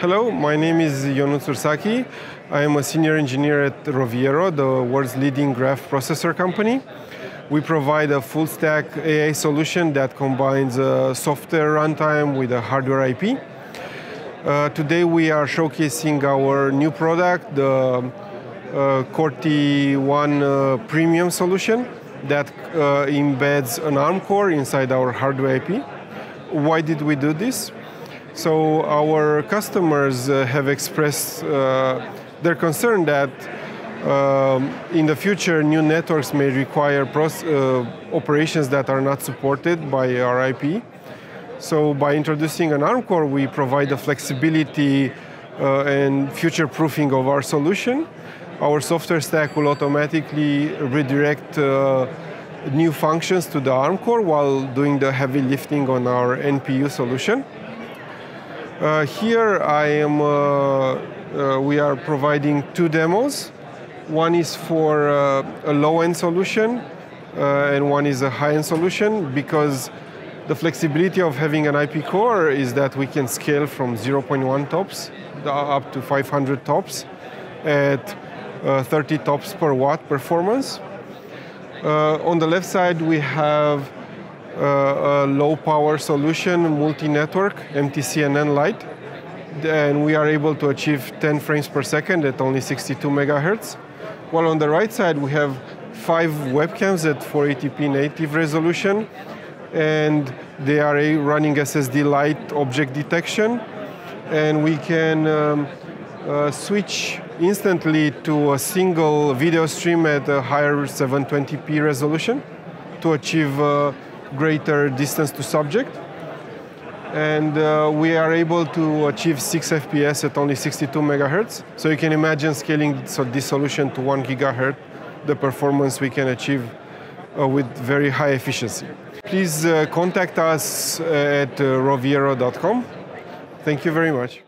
Hello, my name is Ionut Ursachi. I am a senior engineer at Roviero, the world's leading graph processor company. We provide a full stack AI solution that combines a software runtime with a hardware IP. Uh, today we are showcasing our new product, the uh, CortiOne uh, Premium solution that uh, embeds an ARM core inside our hardware IP. Why did we do this? So our customers uh, have expressed uh, their concern that um, in the future new networks may require uh, operations that are not supported by our IP. So by introducing an ARM core, we provide the flexibility uh, and future proofing of our solution. Our software stack will automatically redirect uh, new functions to the ARM core while doing the heavy lifting on our NPU solution. Uh, here I am, uh, uh, we are providing two demos. One is for uh, a low-end solution uh, and one is a high-end solution because the flexibility of having an IP core is that we can scale from 0.1 tops up to 500 tops at uh, 30 tops per watt performance. on the left side we have a low power solution, multi-network, MTCNN Lite, and we are able to achieve 10 frames per second at only 62 megahertz. While on the right side we have five webcams at 480p native resolution, and they are running SSD Lite object detection, and we can um, uh, switch instantly to a single video stream at a higher 720p resolution to achieve uh, greater distance to subject. And uh, we are able to achieve 6 FPS at only 62 megahertz. So you can imagine scaling so this solution to 1 gigahertz, the performance we can achieve uh, with very high efficiency. Please uh, contact us uh, at uh, roviero.com. Thank you very much.